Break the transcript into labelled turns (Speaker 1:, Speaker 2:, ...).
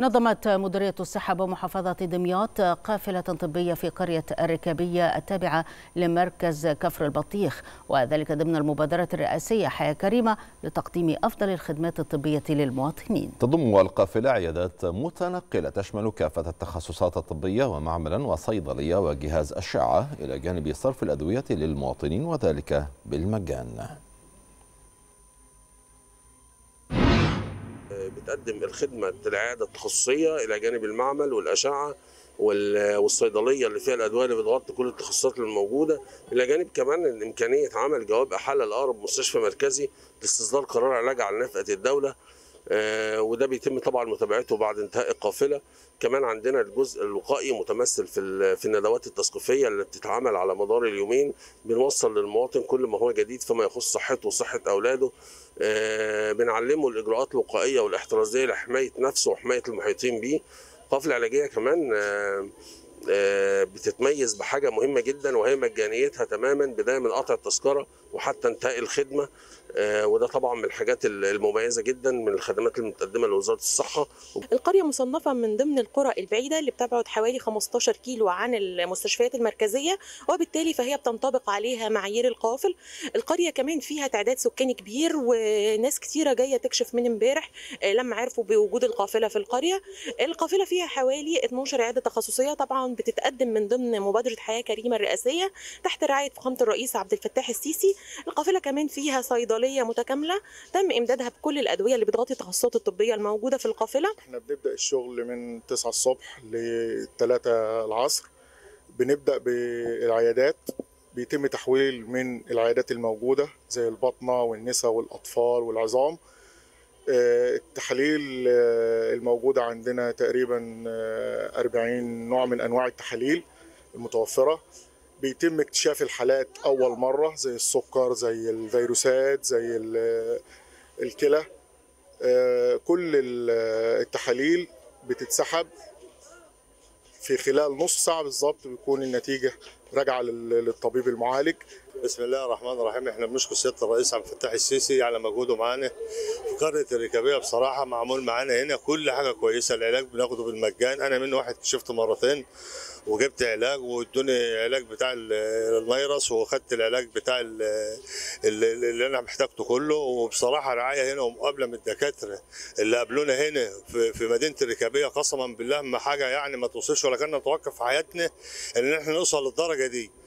Speaker 1: نظمت مديرية الصحة بمحافظة دمياط قافلة طبية في قرية الركابية التابعة لمركز كفر البطيخ وذلك ضمن المبادرة الرئاسية حياة كريمة لتقديم أفضل الخدمات الطبية للمواطنين.
Speaker 2: تضم القافلة عيادات متنقلة تشمل كافة التخصصات الطبية ومعملا وصيدلية وجهاز أشعة إلى جانب صرف الأدوية للمواطنين وذلك بالمجان.
Speaker 3: بتقدم الخدمة العيادة التخصصية إلى جانب المعمل والأشعة والصيدلية اللي فيها الأدوية اللي بتغطي كل التخصصات الموجوده إلى جانب كمان إمكانية عمل جواب احاله لأقرب مستشفى مركزي لاستصدار قرار علاج على نفقة الدولة. وده بيتم طبعا متابعته بعد انتهاء القافلة. كمان عندنا الجزء الوقائي متمثل في في الندوات التثقيفية اللي بتتعمل على مدار اليومين. بنوصل للمواطن كل ما هو جديد فيما يخص صحته وصحة أولاده. آه بنعلمه الإجراءات الوقائيه والاحترازية لحماية نفسه وحماية المحيطين بيه. القافله العلاجيه كمان بتتميز بحاجة مهمة جدا وهي مجانيتها تماما بداية من قطع التذكرة وحتى انتهاء الخدمة. وده طبعا من الحاجات المميزة جدا من الخدمات المتقدمة لوزارة الصحة.
Speaker 4: القرية مصنفة من ضمن القرى البعيدة اللي بتبعد حوالي 15 كيلو عن المستشفيات المركزية وبالتالي فهي بتنطبق عليها معايير القوافل. القرية كمان فيها تعداد سكاني كبير وناس كتيرة جاية تكشف من امبارح لما عرفوا بوجود القافلة في القرية. القافلة فيها حوالي 12 عياده تخصصية طبعا بتتقدم من ضمن مبادرة حياة كريمة الرئاسيه تحت رعاية فخامة الرئيس عبد الفتاح السيسي. القافلة كمان فيها صيدلية صيدليه متكاملة تم إمدادها بكل الأدوية اللي بتغطي التخصصات الطبية الموجودة في القافلة.
Speaker 5: إحنا بنبدأ الشغل من 9 الصبح ل 3 العصر. بنبدأ بالعيادات. بيتم تحويل من العيادات الموجودة زي البطنة والنساء والأطفال والعظام. التحاليل الموجودة عندنا تقريبا 40 نوع من أنواع التحاليل المتوفرة. بيتم اكتشاف الحالات أول مرة زي السكر زي الفيروسات زي الكلى. كل التحاليل بتتسحب في خلال نص ساعة بالظبط بيكون النتيجة راجعة للطبيب المعالج.
Speaker 6: بسم الله الرحمن الرحيم. إحنا بنشكر سيادة الرئيس عبد الفتاح السيسي على مجهوده معانا. في قرية الركابيه بصراحة معمول معانا هنا كل حاجة كويسة. العلاج بناخده بالمجان. أنا من واحد كشفت مرتين. وجبت علاج وادوني علاج بتاع الفيروس وخدت العلاج بتاع اللي أنا محتاجته كله. وبصراحة رعاية هنا ومقابلة من الدكاترة اللي قابلونا هنا في, مدينة الركابية قسما بالله ما حاجة يعني ما توصفش ولا كنا نتوقف في حياتنا إن إحنا نوصل للدرجة دي.